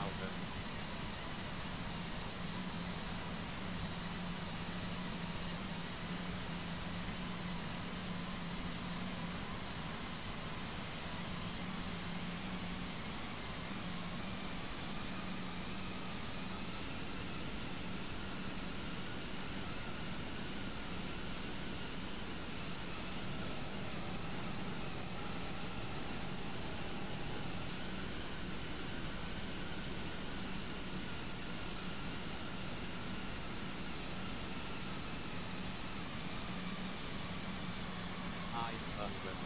Alvin เลย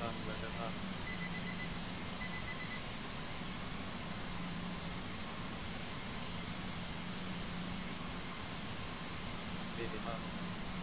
ทำเลยจะทำ对对吗？